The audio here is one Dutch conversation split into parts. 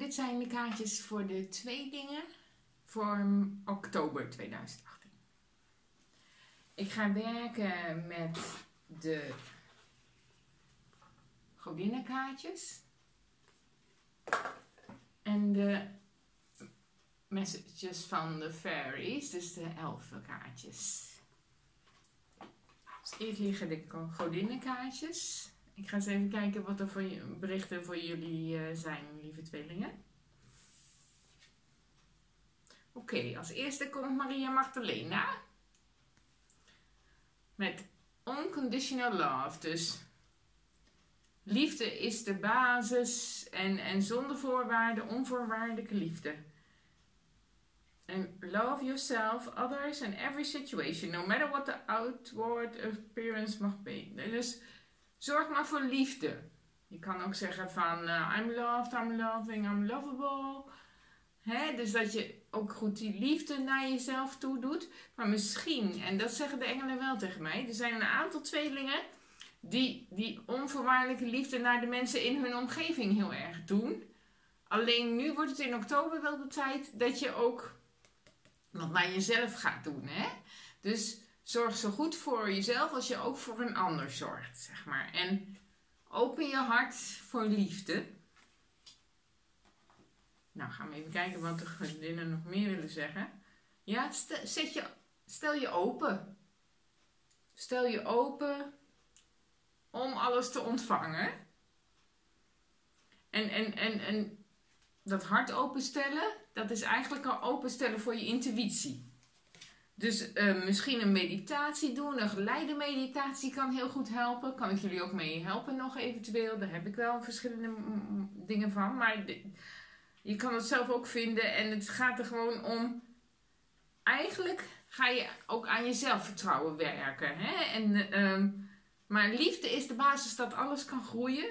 dit zijn de kaartjes voor de tweelingen voor oktober 2018. Ik ga werken met de godinnenkaartjes en de messages van de fairies, dus de elfenkaartjes. Dus eerst liggen de godinnenkaartjes. Ik ga eens even kijken wat er voor berichten voor jullie uh, zijn, lieve tweelingen. Oké, als eerste komt Maria Magdalena. Met unconditional love. Dus liefde is de basis en, en zonder voorwaarden onvoorwaardelijke liefde. En love yourself, others and every situation, no matter what the outward appearance mag be. Dus zorg maar voor liefde. Je kan ook zeggen van uh, I'm loved, I'm loving, I'm lovable. Hè? Dus dat je ook goed die liefde naar jezelf toe doet. Maar misschien, en dat zeggen de engelen wel tegen mij, er zijn een aantal tweelingen die die onvoorwaardelijke liefde naar de mensen in hun omgeving heel erg doen. Alleen nu wordt het in oktober wel de tijd dat je ook wat naar jezelf gaat doen. Hè? Dus zorg zo goed voor jezelf als je ook voor een ander zorgt, zeg maar. En open je hart voor liefde. Nou, gaan we even kijken wat de vriendinnen nog meer willen zeggen. Ja, stel, zet je, stel je open. Stel je open om alles te ontvangen. En, en, en, en dat hart openstellen, dat is eigenlijk al openstellen voor je intuïtie. Dus uh, misschien een meditatie doen, een geleide meditatie kan heel goed helpen. Kan ik jullie ook mee helpen nog eventueel? Daar heb ik wel verschillende dingen van. Maar je kan het zelf ook vinden en het gaat er gewoon om. Eigenlijk ga je ook aan je zelfvertrouwen werken. Hè? En, uh, maar liefde is de basis dat alles kan groeien.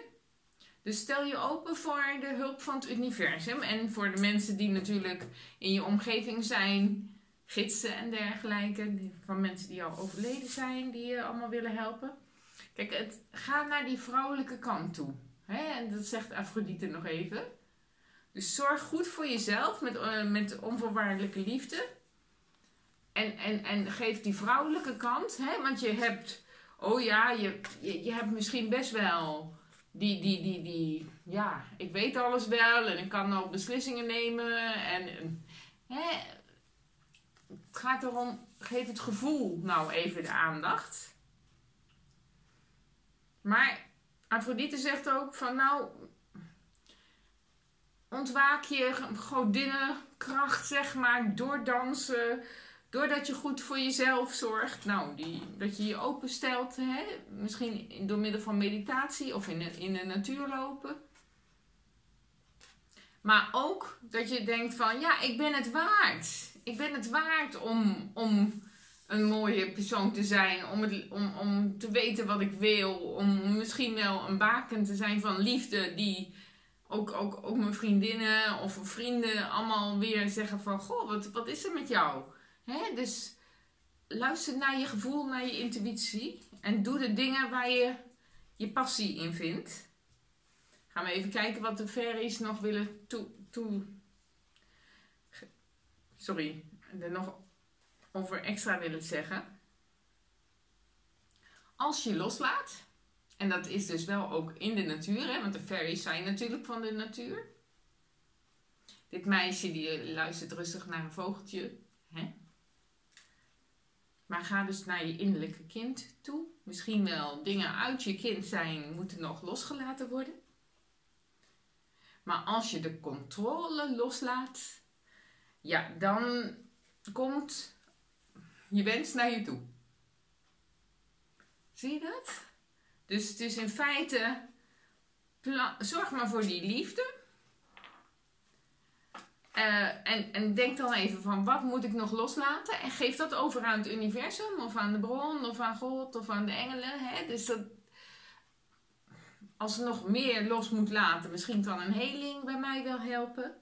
Dus stel je open voor de hulp van het universum. En voor de mensen die natuurlijk in je omgeving zijn, gidsen en dergelijke. Van mensen die al overleden zijn, die je allemaal willen helpen. Kijk, het gaat naar die vrouwelijke kant toe. Hè? En dat zegt Afrodite nog even. Dus zorg goed voor jezelf met, uh, met onvoorwaardelijke liefde. En, en, en geef die vrouwelijke kant. Hè? Want je hebt, oh ja, je, je, hebt misschien best wel die, die, die, die, ja, ik weet alles wel en ik kan ook beslissingen nemen. En, hè, het gaat erom, geef het gevoel nou even de aandacht. Maar Afrodite zegt ook van nou, ontwaak je godinnenkracht zeg maar, door dansen, Doordat je goed voor jezelf zorgt, nou, die, dat je je openstelt, hè? misschien door middel van meditatie of in de, in de natuur lopen. Maar ook dat je denkt van, ja, ik ben het waard. Ik ben het waard om, om een mooie persoon te zijn, om, het, om, om te weten wat ik wil, om misschien wel een baken te zijn van liefde die ook, ook, ook mijn vriendinnen of vrienden allemaal weer zeggen van, goh, wat, wat is er met jou? Hè? Dus luister naar je gevoel, naar je intuïtie. En doe de dingen waar je je passie in vindt. Gaan we even kijken wat de fairies nog willen toe... toe sorry, er nog over extra willen zeggen. Als je loslaat, en dat is dus wel ook in de natuur, hè, want de fairies zijn natuurlijk van de natuur. Dit meisje die luistert rustig naar een vogeltje. Hè? Maar ga dus naar je innerlijke kind toe. Misschien wel dingen uit je kind zijn, moeten nog losgelaten worden. Maar als je de controle loslaat, ja, dan komt je wens naar je toe. Zie je dat? Dus het is in feite, zorg maar voor die liefde. Uh, en, en denk dan even van wat moet ik nog loslaten? En geef dat over aan het universum, of aan de bron, of aan God, of aan de engelen. Hè? Dus dat, als er nog meer los moet laten, misschien kan een heling bij mij wel helpen.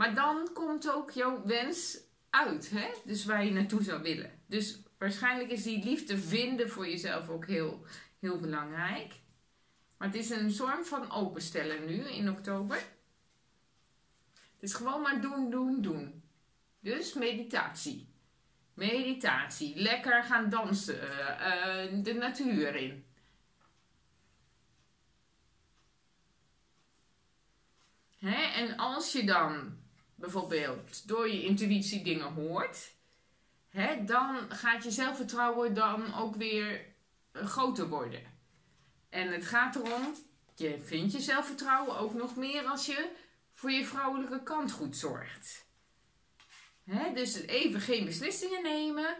Maar dan komt ook jouw wens uit, hè? dus waar je naartoe zou willen. Dus waarschijnlijk is die liefde vinden voor jezelf ook heel, heel belangrijk. Maar het is een vorm van openstellen nu in oktober. Het is gewoon maar doen, doen, doen. Dus meditatie. Meditatie. Lekker gaan dansen. Uh, de natuur in. Hè? En als je dan bijvoorbeeld door je intuïtie dingen hoort, hè, dan gaat je zelfvertrouwen dan ook weer eh, groter worden. En het gaat erom, je vindt je zelfvertrouwen ook nog meer als je voor je vrouwelijke kant goed zorgt. Hè, dus even geen beslissingen nemen.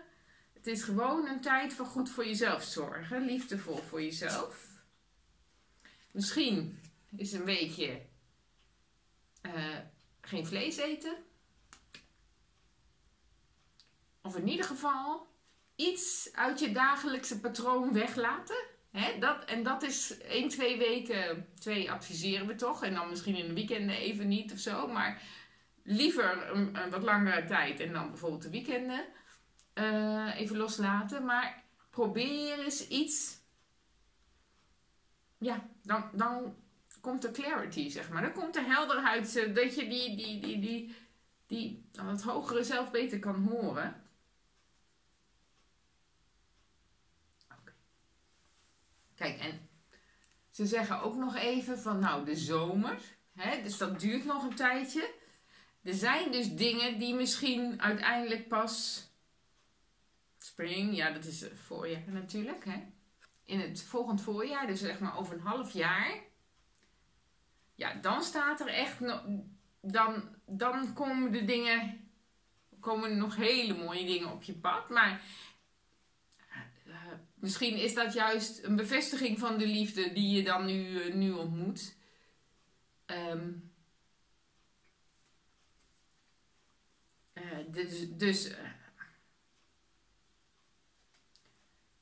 Het is gewoon een tijd van goed voor jezelf zorgen, liefdevol voor jezelf. Misschien is een beetje uh, geen vlees eten. Of in ieder geval iets uit je dagelijkse patroon weglaten. Dat, en dat is 1, 2 weken, twee adviseren we toch. En dan misschien in de weekenden even niet of zo. Maar liever een, wat langere tijd en dan bijvoorbeeld de weekenden uh, even loslaten. Maar probeer eens iets. Ja, dan, dan komt de clarity, zeg maar. Dan komt de helderheid, eh, dat je die, die, die, die, die, het hogere zelf beter kan horen. Kijk, en ze zeggen ook nog even van, nou, de zomer, hè, dus dat duurt nog een tijdje. Er zijn dus dingen die misschien uiteindelijk pas spring, ja, dat is voorjaar natuurlijk, hè. In het volgend voorjaar, dus zeg maar over een half jaar, ja, dan staat er echt, dan, dan komen de dingen, komen nog hele mooie dingen op je pad. Maar uh, misschien is dat juist een bevestiging van de liefde die je dan nu, uh, nu ontmoet. Uh, dus, dus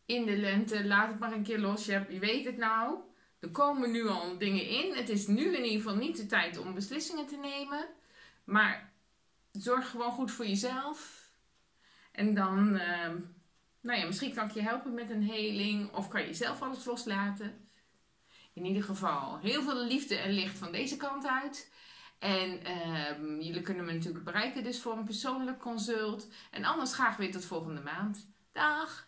in de lente, laat het maar een keer los. Je weet het nou. Er komen nu al dingen in. Het is nu in ieder geval niet de tijd om beslissingen te nemen. Maar zorg gewoon goed voor jezelf. En dan, uh, nou ja, misschien kan ik je helpen met een heling. Of kan je zelf alles loslaten. In ieder geval, heel veel liefde en licht van deze kant uit. En uh, jullie kunnen me natuurlijk bereiken dus voor een persoonlijk consult. En anders graag weer tot volgende maand. Dag!